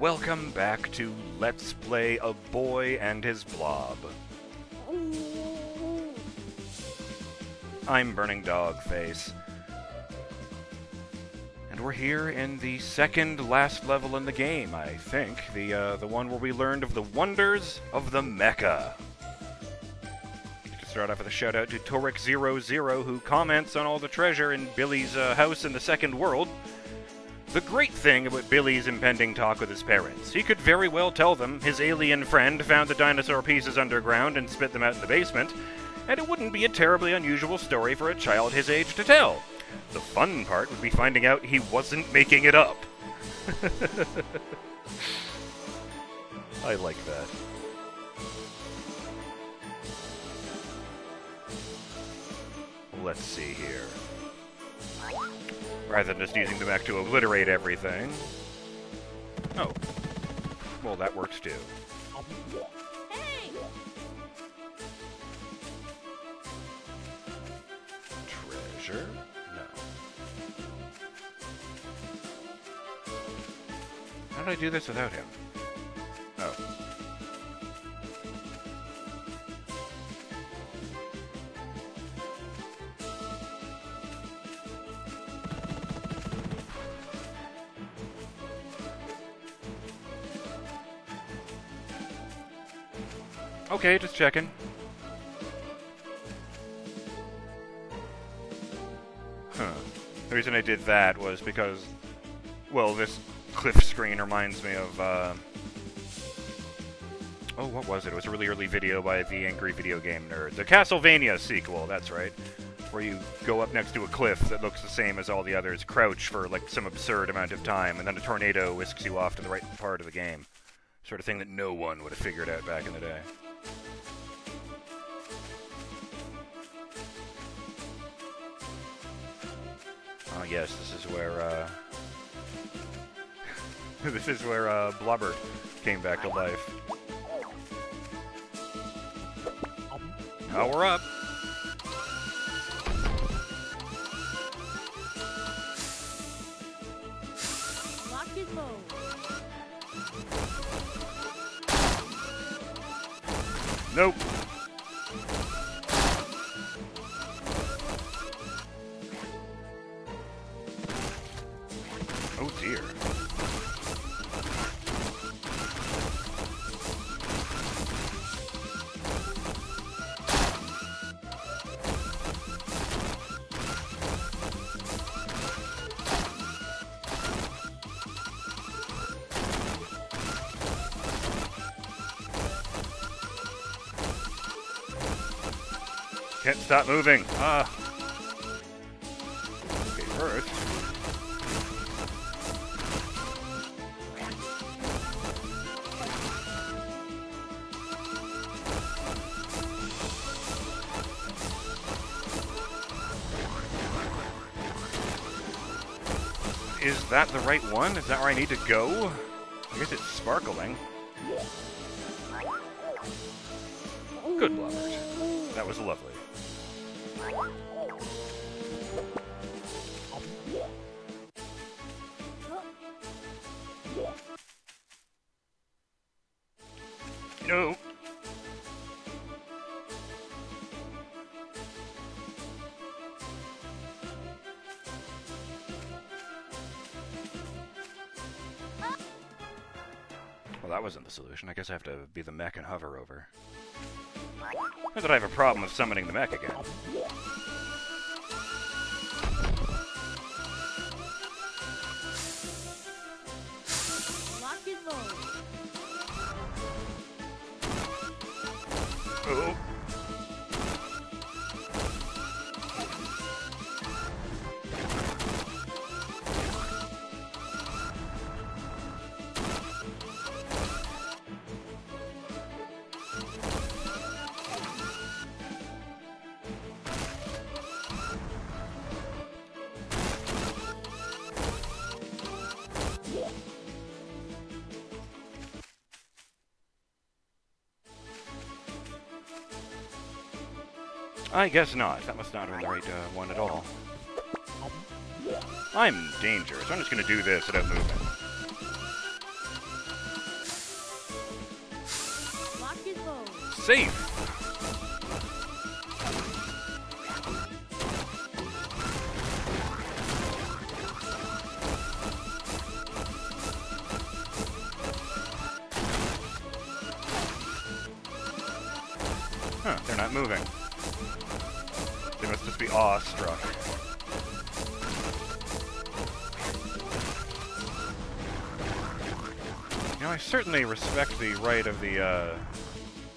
welcome back to Let's Play A Boy and His Blob. I'm Burning Dog Face. And we're here in the second last level in the game, I think. The, uh, the one where we learned of the wonders of the Mecha. To start off with a shout out to Torek00, who comments on all the treasure in Billy's uh, house in the second world. The great thing about Billy's impending talk with his parents, he could very well tell them his alien friend found the dinosaur pieces underground and spit them out in the basement, and it wouldn't be a terribly unusual story for a child his age to tell. The fun part would be finding out he wasn't making it up. I like that. Let's see here. Rather than just using the mech to obliterate everything. Oh. Well, that works too. Hey! Treasure? No. How did I do this without him? Okay, just checking. Huh. The reason I did that was because, well, this cliff screen reminds me of, uh... Oh, what was it? It was a really early video by the Angry Video Game Nerd. The Castlevania sequel, that's right. Where you go up next to a cliff that looks the same as all the others, crouch for, like, some absurd amount of time, and then a tornado whisks you off to the right part of the game. Sort of thing that no one would have figured out back in the day. Oh yes, this is where uh, this is where uh, Blobert came back to life. Power up. Lock his bow. Nope. Stop moving. Ah. Okay, first. Is that the right one? Is that where I need to go? I guess it's sparkling. Good Blobert. That was lovely. No. Well, that wasn't the solution. I guess I have to be the mech and hover over. Not that I have a problem with summoning the mech again. I guess not. That must not a right uh, one at all. I'm dangerous. I'm just going to do this without moving. Safe! Know, I certainly respect the right of the uh,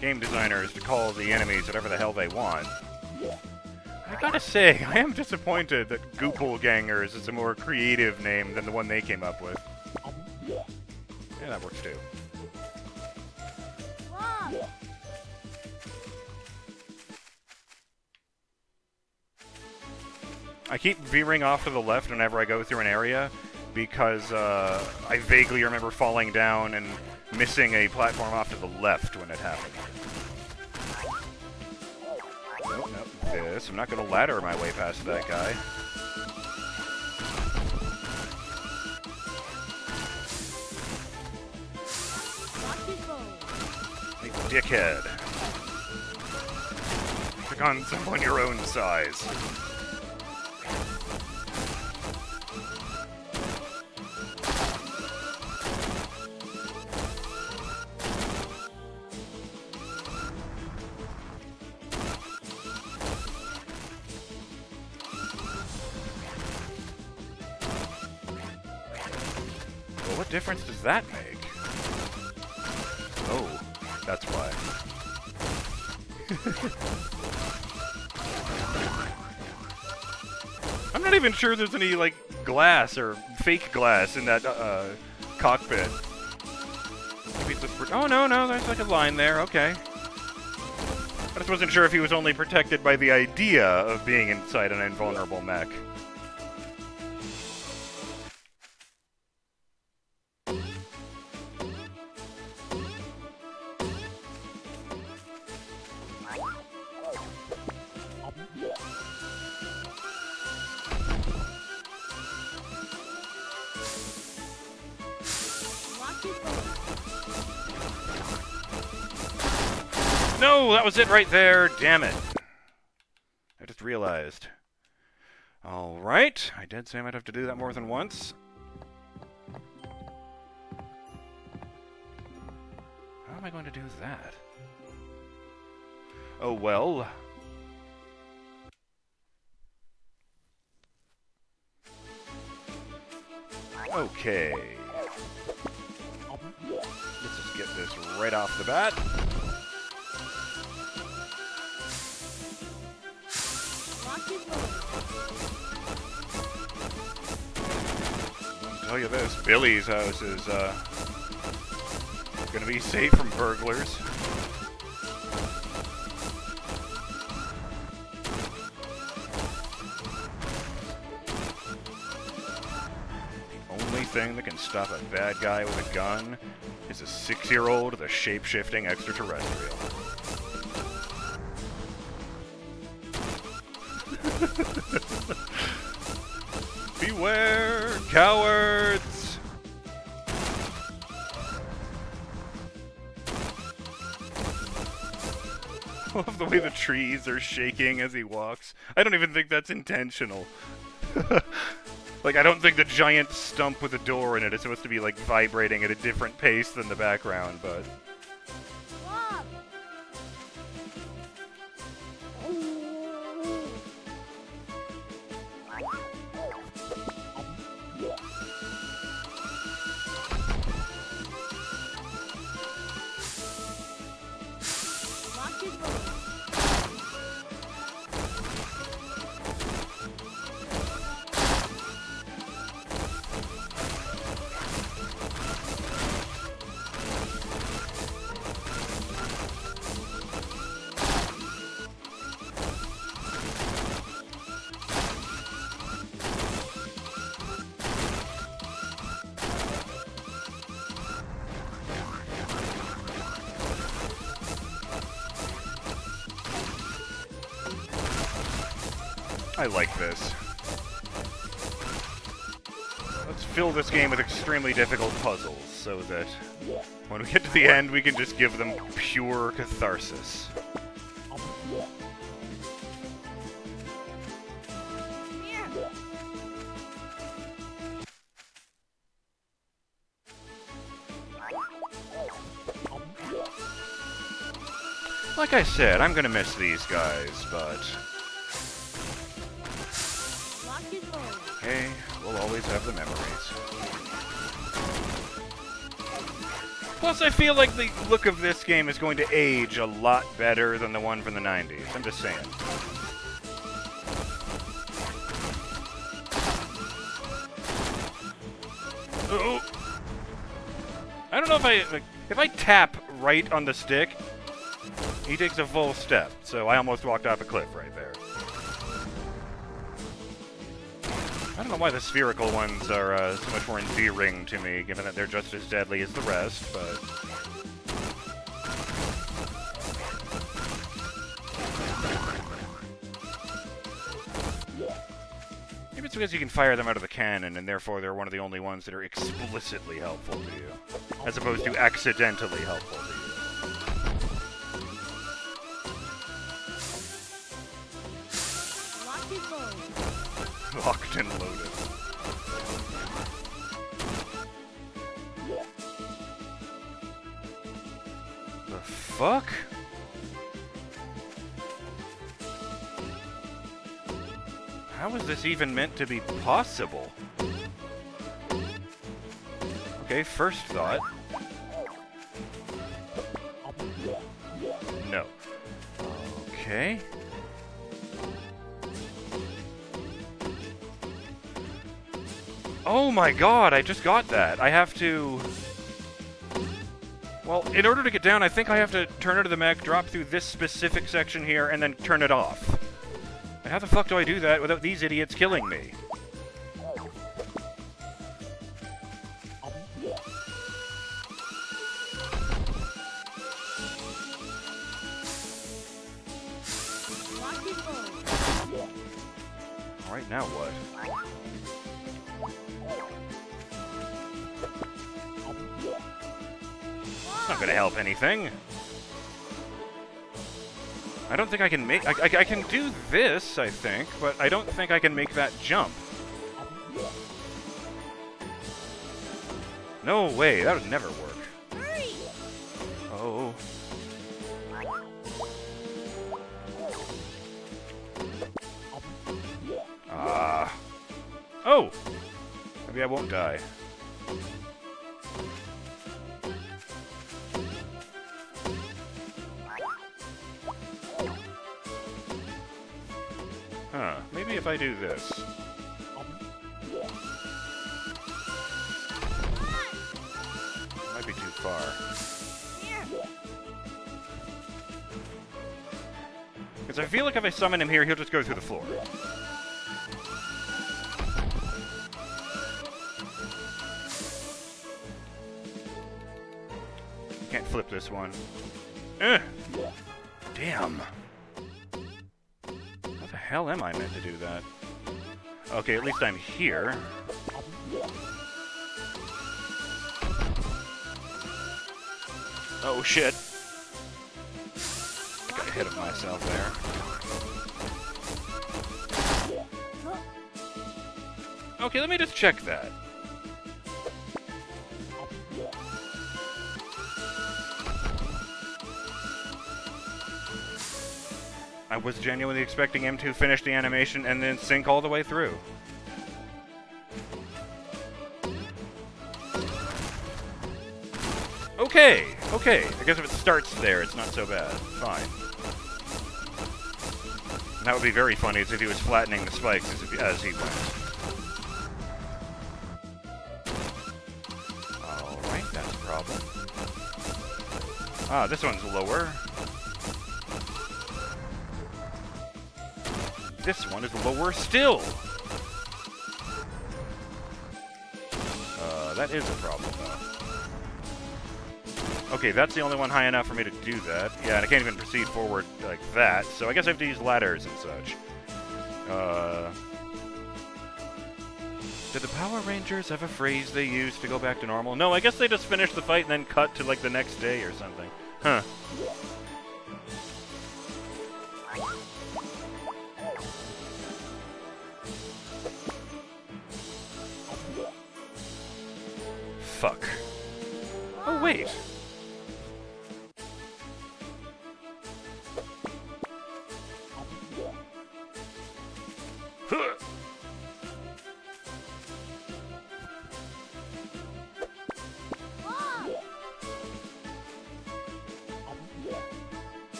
game designers to call the enemies whatever the hell they want. I gotta say, I am disappointed that Goopelgangers is a more creative name than the one they came up with. Yeah, that works too. I keep veering off to the left whenever I go through an area because uh, I vaguely remember falling down and missing a platform off to the left when it happened. Nope, nope. This. I'm not going to ladder my way past that guy. Dickhead. Pick on someone your own size. That make? Oh, that's why. I'm not even sure there's any, like, glass or fake glass in that, uh, cockpit. Maybe it's just... Oh, no, no, there's, like, a line there, okay. I just wasn't sure if he was only protected by the idea of being inside an invulnerable mech. No, that was it right there. Damn it. I just realized. Alright, I did say I might have to do that more than once. How am I going to do that? Oh well. Okay. Let's just get this right off the bat. Tell you this, Billy's house is uh, gonna be safe from burglars. The only thing that can stop a bad guy with a gun is a six-year-old with a shape-shifting extraterrestrial. Beware, cowards! The way the trees are shaking as he walks. I don't even think that's intentional. like, I don't think the giant stump with a door in it is supposed to be, like, vibrating at a different pace than the background, but... I like this. Let's fill this game with extremely difficult puzzles. so that when we get to the end, we can just give them pure catharsis. Like I said, I'm gonna miss these guys, but hey, we'll always have the memories. Plus, I feel like the look of this game is going to age a lot better than the one from the 90s. I'm just saying. Oh. I don't know if I if I tap right on the stick, he takes a full step. So I almost walked off a cliff right there. I don't know why the spherical ones are uh, so much more endearing to me, given that they're just as deadly as the rest, but... Maybe it's because you can fire them out of the cannon, and therefore they're one of the only ones that are explicitly helpful to you, as opposed to accidentally helpful Locked and loaded. The fuck? How is this even meant to be possible? Okay, first thought. No. Okay. Oh my god, I just got that. I have to... Well, in order to get down, I think I have to turn into the mech, drop through this specific section here, and then turn it off. How the fuck do I do that without these idiots killing me? Alright, now what? Not gonna help anything. I don't think I can make... I, I, I can do this, I think, but I don't think I can make that jump. No way, that would never work. Oh. Ah. Oh! Maybe I won't die. Huh. Maybe if I do this. Might be too far. Because I feel like if I summon him here, he'll just go through the floor. Can't flip this one. Ugh. Damn. Hell am I meant to do that? Okay, at least I'm here. Oh shit. Got ahead of myself there. Okay, let me just check that. I was genuinely expecting him to finish the animation and then sync all the way through. Okay, okay. I guess if it starts there, it's not so bad. Fine. And that would be very funny is if he was flattening the spikes as, if, as he went. Alright, that's a problem. Ah, this one's lower. This one is lower still. Uh, that is a problem, though. Okay, that's the only one high enough for me to do that. Yeah, and I can't even proceed forward like that, so I guess I have to use ladders and such. Uh... Did the Power Rangers have a phrase they used to go back to normal? No, I guess they just finished the fight and then cut to like the next day or something. Huh. Fuck. Oh, wait.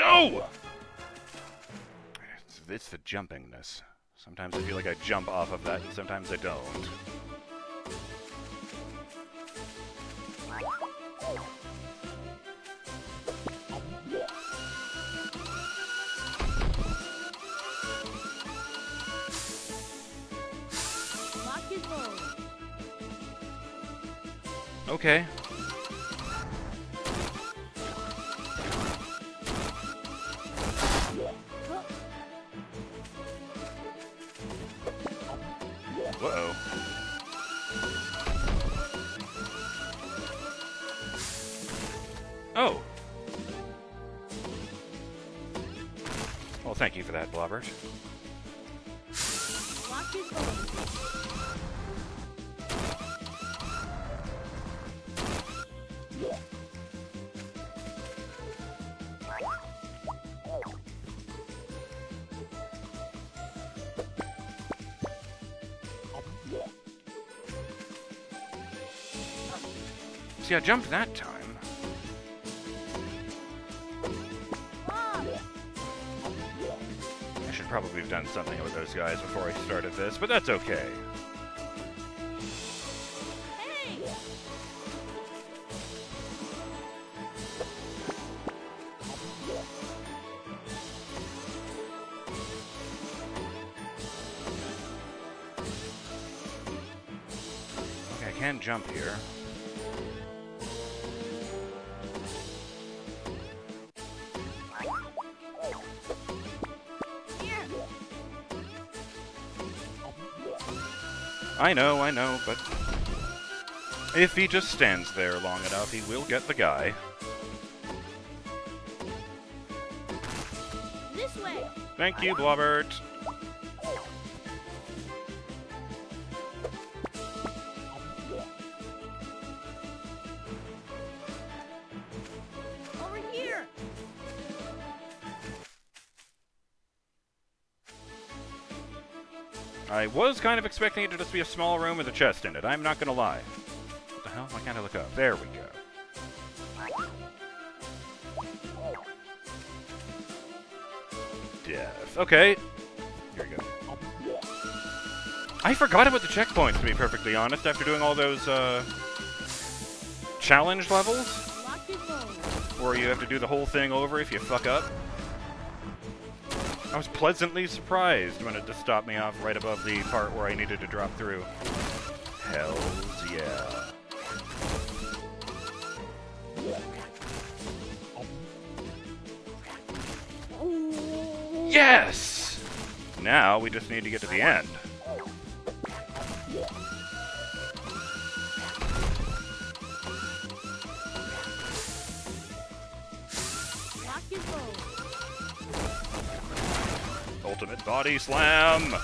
No! It's, it's the jumpingness. Sometimes I feel like I jump off of that, and sometimes I don't. Lock and load. Okay. Uh-oh. Oh. Well, thank you for that, Blobert. See, I jumped that time. I should probably have done something with those guys before I started this, but that's okay. Hey! I can jump. Here! I know, I know, but if he just stands there long enough, he will get the guy. This way! Thank you, Blobert. I was kind of expecting it to just be a small room with a chest in it. I'm not gonna lie. What the hell? Why can't I look up? There we go. Death. Okay. Here we go. I forgot about the checkpoints, to be perfectly honest, after doing all those, uh... challenge levels, where you have to do the whole thing over if you fuck up. I was pleasantly surprised when it just stopped me off right above the part where I needed to drop through. Hells yeah. Yes! Now we just need to get to the end. Body slam!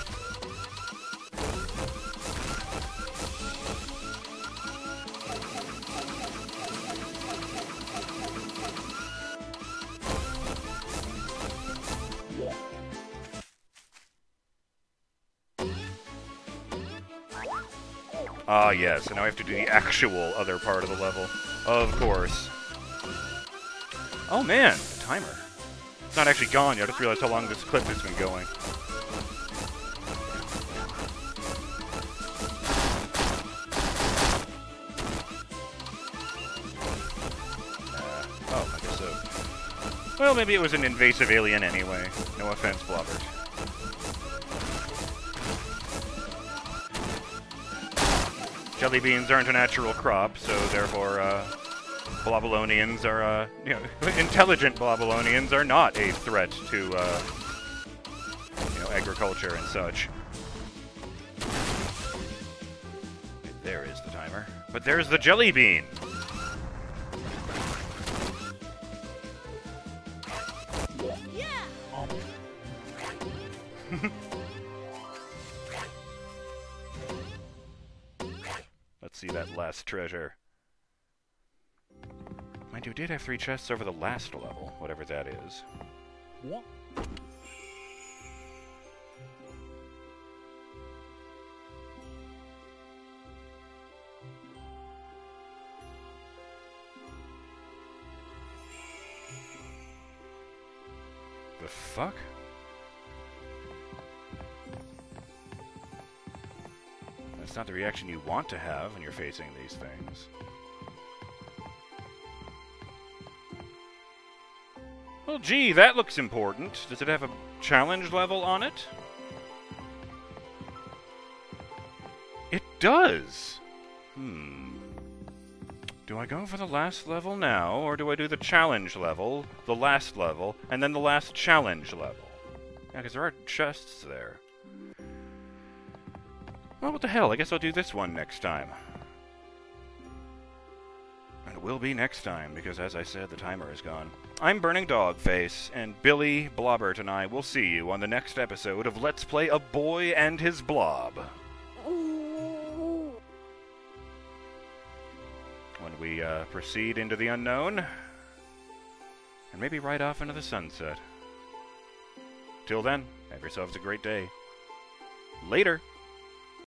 Ah, yes, and now I have to do the actual other part of the level. Of course. Oh man, the timer. Not actually gone yet, I just realized how long this clip has been going. Uh, oh, I guess so. Well, maybe it was an invasive alien anyway. No offense, Blobert. Jelly beans aren't a natural crop, so therefore, uh, Blobolonians are, uh, you know, intelligent Blobolonians are not a threat to, uh, you know, agriculture and such. There is the timer. But there's the jelly bean! Let's see that last treasure. You, did have three chests over the last level, whatever that is. What? The fuck? That's not the reaction you want to have when you're facing these things. Well, gee, that looks important. Does it have a challenge level on it? It does! Hmm. Do I go for the last level now, or do I do the challenge level, the last level, and then the last challenge level? Yeah, because there are chests there. Well, what the hell? I guess I'll do this one next time. And it will be next time, because as I said, the timer is gone. I'm Burning Dogface, and Billy, Blobert, and I will see you on the next episode of Let's Play A Boy and His Blob. When we uh, proceed into the unknown, and maybe right off into the sunset. Till then, have yourselves a great day. Later!